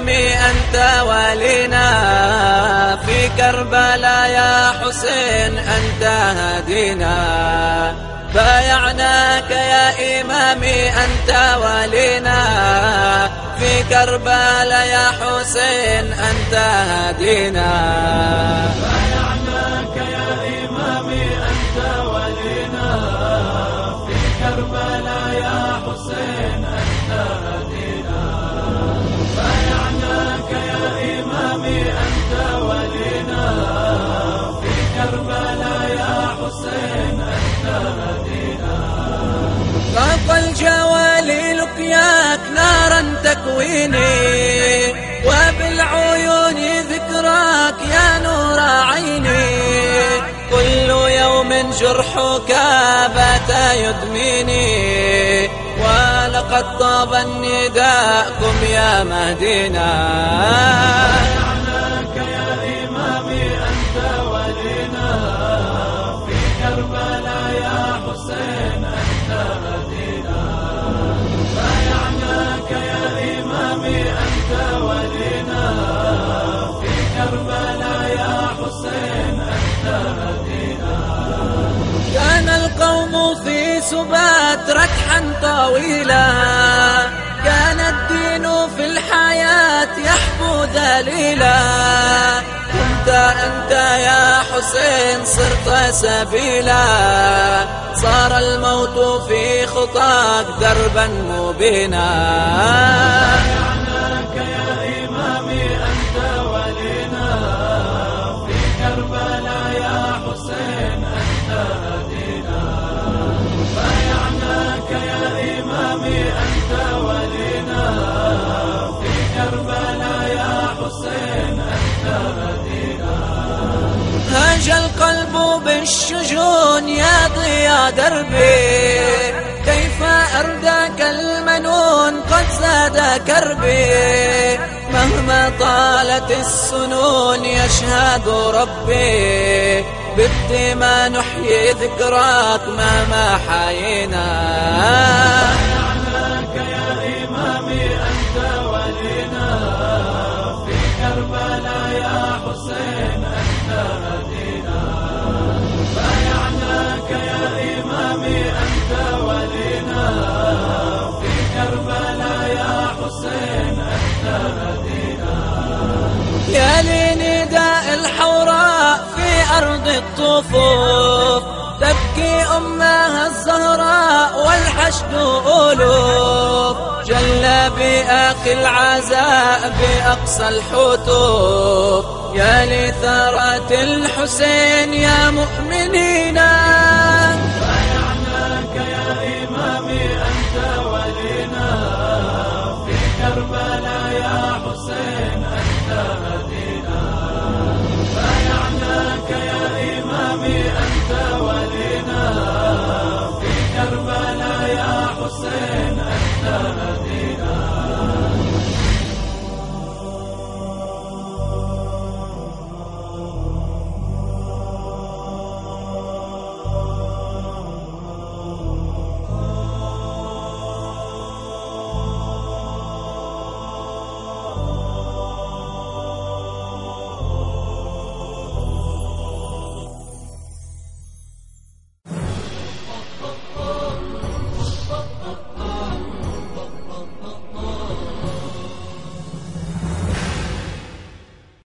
إمامي أنت ولينا في كربلاء يا حسين أنت هدينا بايعناك يا إمامي أنت ولينا في كربلاء يا حسين أنت هدينا بايعناك يا إمامي أنت ولينا في كربلاء يا حسين أنت هدينا تكويني وبالعيون ذكراك يا نور عيني. كل يوم جرحك بات يدميني ولقد طاب النداءكم يا مهدينا. في كربلاء يا حسين كان القوم في سبات ركحا طويلا. كان الدين في الحياة يحبو ذليلا. كنت أنت يا حسين صرت سبيلا. صار الموت في خطاك دربا مبينا. هاج القلب بالشجون يا ضيا دربي. كيف أرداك المنون قد زاد كربي. مهما طالت السنون يشهد ربي. بالدماء نحيي ذكراك مهما حيينا. يا لنداء الحوراء في أرض الطفوف تبكي أمها الزهراء والحشد ألوف. جل بأخي العزاء بأقصى الحتوف. يا لثارة الحسين يا مؤمنين. بايعناك يا إمامي أنت ولينا. في كربلاء يا حسين أنت هدينا بايعناك يا إمامي أنت ولينا. في كربلاء يا حسين أنت